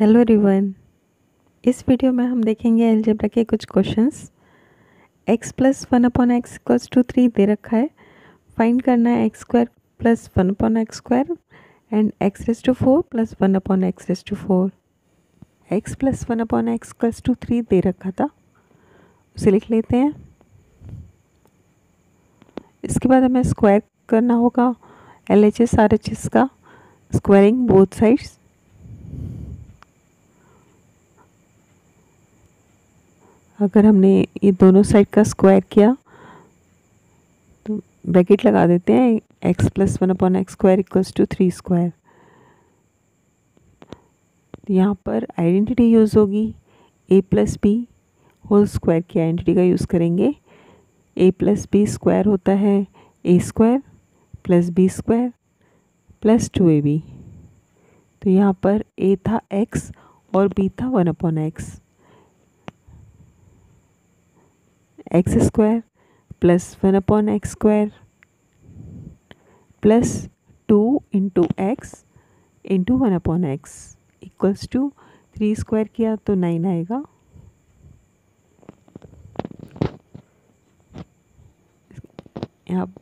Hello रिवन इस video में हम देखेंगे एलजेब्रा के कुछ questions x plus one upon x equals to three दे रखा है. फाइंड करना है x square plus one upon x square and x raise to four plus one upon x raise to four x plus one upon x equals to three दे रखा था. उसे लिख लेते हैं. इसके बाद हमें स्क्वायर करना होगा. L H S R H S का स्क्वायरिंग बोथ साइड्स अगर हमने ये दोनों साइड का स्क्वायर किया तो ब्रैकेट लगा देते हैं x plus one upon x square equals to three square यहाँ पर आइडेंटिटी यूज़ होगी a plus b whole square की आइडेंटिटी का यूज़ करेंगे। ए प्लस बी स्क्वायर होता है a square plus b square plus two a b तो यहाँ पर ए था एक्स और बी था one upon x x square plus one upon x square plus two into x into one upon x equals to three square किया तो nine आएगा। यहाँ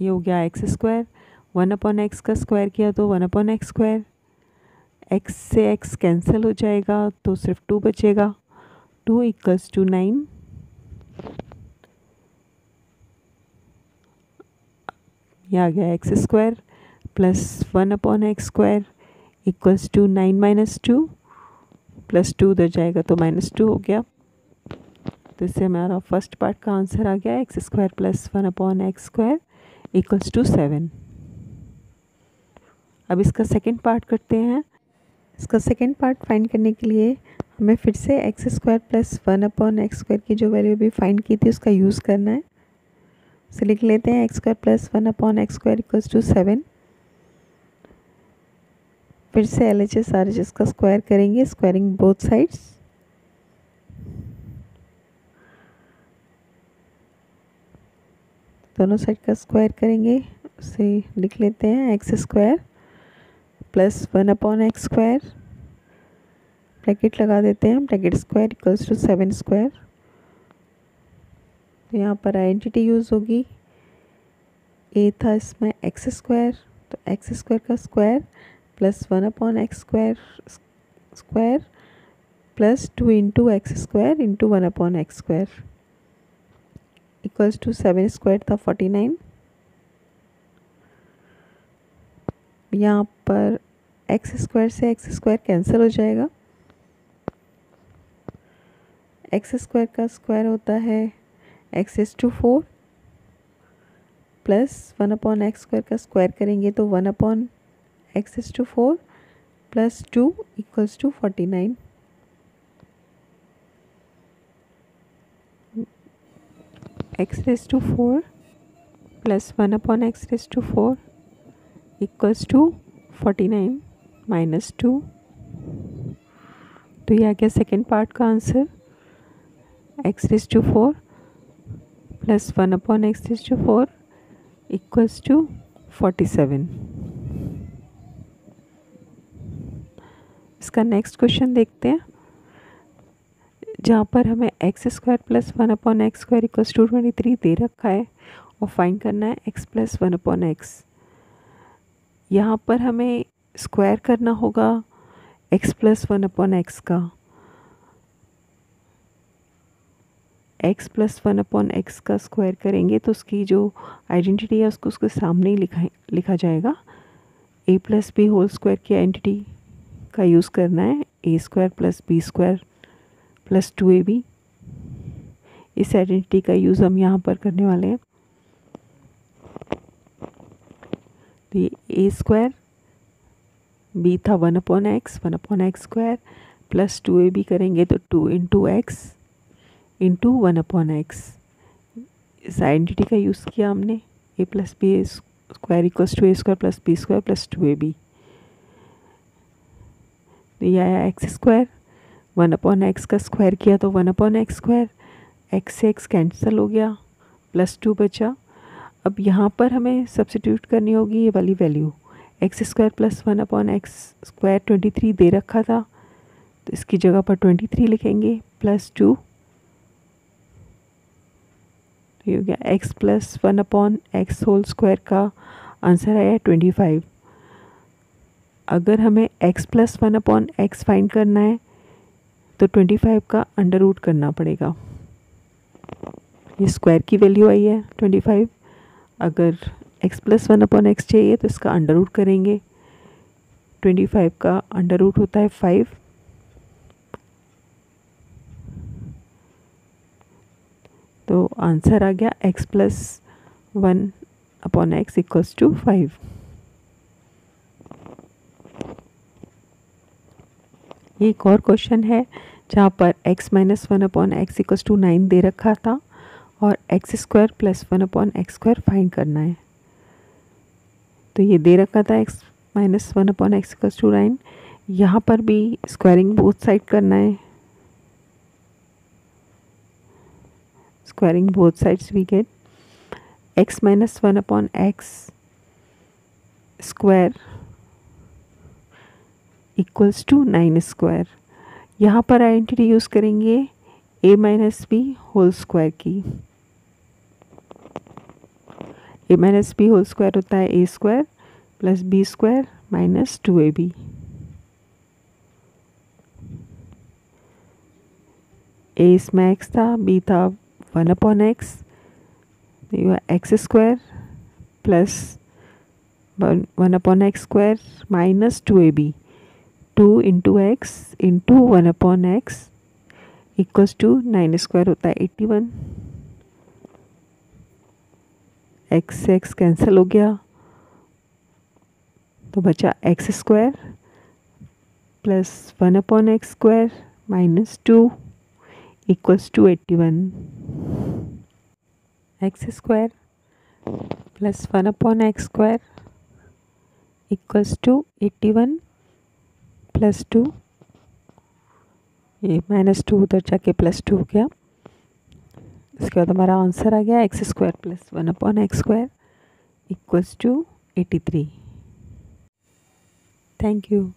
ये हो गया x square one upon x का स्क्वायर किया तो one upon x square x से एक्स कैंसिल हो जाएगा तो सिर्फ़ टू बचेगा। टू इक्वल्स टू नाइन ये आ गया x square plus one upon x square equals to nine minus two plus two उधर जाएगा तो माइनस टू हो गया। तो इससे हमारा फ़र्स्ट पार्ट का आंसर आ गया x square plus one upon x square equals to seven अब इसका सेकेंड पार्ट करते हैं। इसका सेकेंड पार्ट फाइंड करने के लिए हमें फिर से x square plus one upon x square की जो वैल्यू भी फाइंड की थी उसका यूज़ करना है। से लिख लेते हैं x square plus one upon x square equals to seven फिर से L H S R H S का स्क्वायर करेंगे स्क्वायरिंग बोथ साइड्स दोनों साइड का स्क्वायर करेंगे, उसे लिख लेते हैं x square plus one upon x square bracket लगा देते हैं bracket square equals to seven square तो यहाँ पर आइडेंटिटी यूज़ होगी। ए था इसमें एक्स स्क्वायर तो एक्स स्क्वायर का square plus one upon x square square plus two into x square into one upon x square equals to seven square था forty nine यहाँ पर एक्स स्क्वायर से x square cancel हो जाएगा। X square का square होता है x is to four plus one upon x square का स्क्वायर करेंगे तो one upon x is to four plus two equals to forty nine x raise to four plus one upon x raise to four equals to forty nine minus two तो ये आ गया second part का answer x raise to four plus one upon x is to four equals to forty seven इसका next question देखते हैं। जहाँ पर हमें x square plus one upon x square equals to twenty three दे रखा है और फाइंड करना है x plus one upon x यहाँ पर हमें स्क्वायर करना होगा x plus one upon x का। X plus one upon x का स्क्वायर करेंगे तो उसकी जो आइडेंटिटी है, उसको उसके सामने ही लिखा लिखा जाएगा। A plus b whole square की आइडेंटिटी का यूज़ करना है। A square plus b square plus two a b इस आइडेंटिटी का यूज़ हम यहाँ पर करने वाले हैं। तो ये ए स्क्वायर बी था one upon x one upon x square plus two a b करेंगे तो two into x into one upon x इस आइडेंटिटी का यूज़ किया हमने। A plus b square equals to a square plus b square plus two a b तो ये आया x square one upon x का स्क्वायर किया तो one upon x square x से एक्स कैंसिल हो गया। प्लस टू बचा। अब यहाँ पर हमें सब्सिट्यूट करनी होगी ये वाली value x square plus one upon x square twenty three दे रखा था। तो इसकी जगह पर ट्वेंटी थ्री लिखेंगे। प्लस टू ये हो गया x plus one upon x whole square का आंसर आया ट्वेंटी फाइव अगर हमें x plus one upon x find करना है तो ट्वेंटी फाइव का अंडर रूट करना पड़ेगा. ये स्क्वायर की वैल्यू आई है ट्वेंटी फाइव अगर x plus one upon x चाहिए तो इसका अंडर रूट करेंगे. ट्वेंटी फाइव का अंडर रूट होता है फाइव तो आंसर आ गया x plus one upon x equals to five ये एक और क्वेश्चन है, जहाँ पर x minus one upon x equals to nine दे रखा था और x square plus one upon x square find करना है। तो ये दे रखा था x minus one upon x equals to nine यहाँ पर भी स्क्वायरिंग बोथ साइड करना है। Squaring both sides we get x minus one upon x square equals to nine square यहाँ पर आइडेंटिटी यूज़ करेंगे a minus b whole square की। A minus b whole square होता है a square plus b square minus two a b a इसमें x था b था one upon x x square plus one upon x square minus two a b, two into x into one upon x equals to nine square होता है eighty one. X से x cancel हो गया तो बचा x square plus one upon x square minus two. Eighty one x square plus one upon x square equals to eighty one plus two ये minus two उधर जाके plus two हो गया। इसके बाद हमारा आंसर आ गया x square plus one upon x square equals to eighty three thank you